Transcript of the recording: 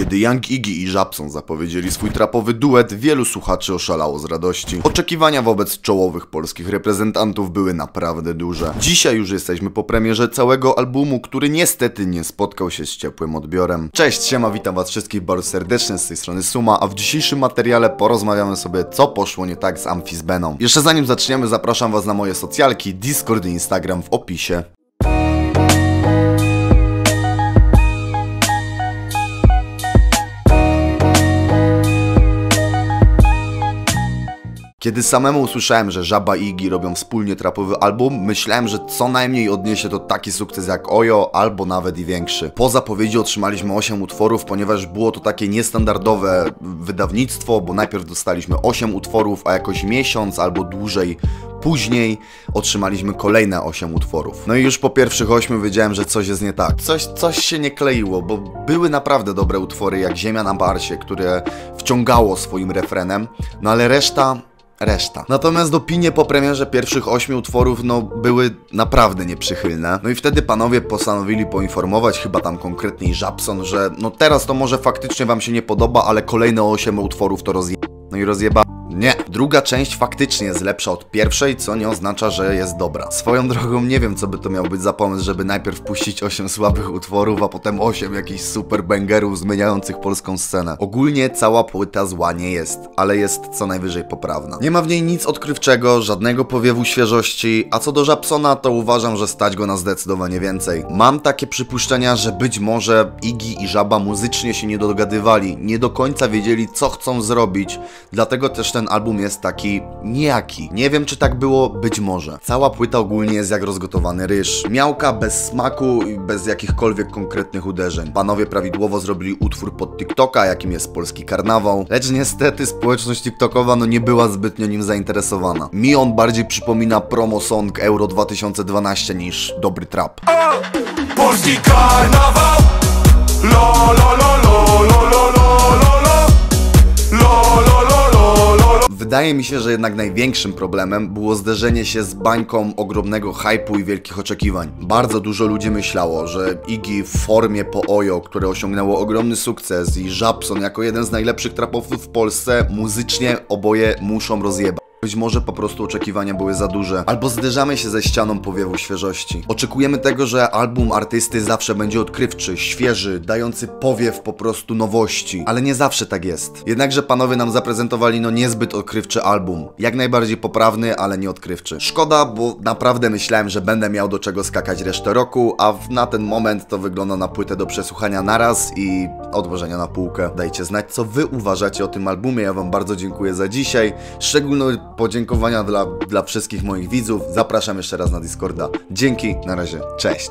Kiedy Young Iggy i Żabson zapowiedzieli swój trapowy duet, wielu słuchaczy oszalało z radości. Oczekiwania wobec czołowych polskich reprezentantów były naprawdę duże. Dzisiaj już jesteśmy po premierze całego albumu, który niestety nie spotkał się z ciepłym odbiorem. Cześć, siema, witam was wszystkich bardzo serdecznie z tej strony Suma, a w dzisiejszym materiale porozmawiamy sobie co poszło nie tak z Amfizbeną. Jeszcze zanim zaczniemy, zapraszam was na moje socjalki, Discord i Instagram w opisie. Kiedy samemu usłyszałem, że Żaba i Iggy robią wspólnie trapowy album, myślałem, że co najmniej odniesie to taki sukces jak Ojo, albo nawet i większy. Po zapowiedzi otrzymaliśmy 8 utworów, ponieważ było to takie niestandardowe wydawnictwo, bo najpierw dostaliśmy 8 utworów, a jakoś miesiąc albo dłużej Później otrzymaliśmy kolejne 8 utworów. No i już po pierwszych 8 wiedziałem, że coś jest nie tak. Coś, coś się nie kleiło, bo były naprawdę dobre utwory, jak Ziemia na Barsie, które wciągało swoim refrenem, no ale reszta reszta. Natomiast opinie po premierze pierwszych ośmiu utworów, no, były naprawdę nieprzychylne. No i wtedy panowie postanowili poinformować, chyba tam konkretniej Żabson, że no teraz to może faktycznie wam się nie podoba, ale kolejne osiem utworów to rozje... No i rozjeba... Nie. Druga część faktycznie jest lepsza od pierwszej, co nie oznacza, że jest dobra. Swoją drogą nie wiem, co by to miał być za pomysł, żeby najpierw puścić 8 słabych utworów, a potem 8 jakichś super bangerów zmieniających polską scenę. Ogólnie cała płyta zła nie jest, ale jest co najwyżej poprawna. Nie ma w niej nic odkrywczego, żadnego powiewu świeżości, a co do Żabsona, to uważam, że stać go na zdecydowanie więcej. Mam takie przypuszczenia, że być może Iggy i Żaba muzycznie się nie dogadywali, nie do końca wiedzieli, co chcą zrobić, dlatego też ten album jest taki nijaki. Nie wiem, czy tak było, być może. Cała płyta ogólnie jest jak rozgotowany ryż. Miałka bez smaku i bez jakichkolwiek konkretnych uderzeń. Panowie prawidłowo zrobili utwór pod TikToka, jakim jest polski karnawał, lecz niestety społeczność TikTokowa no nie była zbytnio nim zainteresowana. Mi on bardziej przypomina promo song Euro 2012 niż dobry trap. Polski karnawał Wydaje mi się, że jednak największym problemem było zderzenie się z bańką ogromnego hypu i wielkich oczekiwań. Bardzo dużo ludzi myślało, że Iggy w formie po Ojo, które osiągnęło ogromny sukces i Żabson jako jeden z najlepszych trapowców w Polsce, muzycznie oboje muszą rozjebać. Być może po prostu oczekiwania były za duże, albo zderzamy się ze ścianą powiewu świeżości. Oczekujemy tego, że album artysty zawsze będzie odkrywczy, świeży, dający powiew po prostu nowości, ale nie zawsze tak jest. Jednakże panowie nam zaprezentowali no niezbyt odkrywczy album. Jak najbardziej poprawny, ale nie odkrywczy. Szkoda, bo naprawdę myślałem, że będę miał do czego skakać resztę roku, a na ten moment to wygląda na płytę do przesłuchania naraz i odłożenia na półkę. Dajcie znać, co wy uważacie o tym albumie. Ja wam bardzo dziękuję za dzisiaj. Szczególne podziękowania dla, dla wszystkich moich widzów. Zapraszam jeszcze raz na Discorda. Dzięki, na razie, cześć.